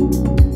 you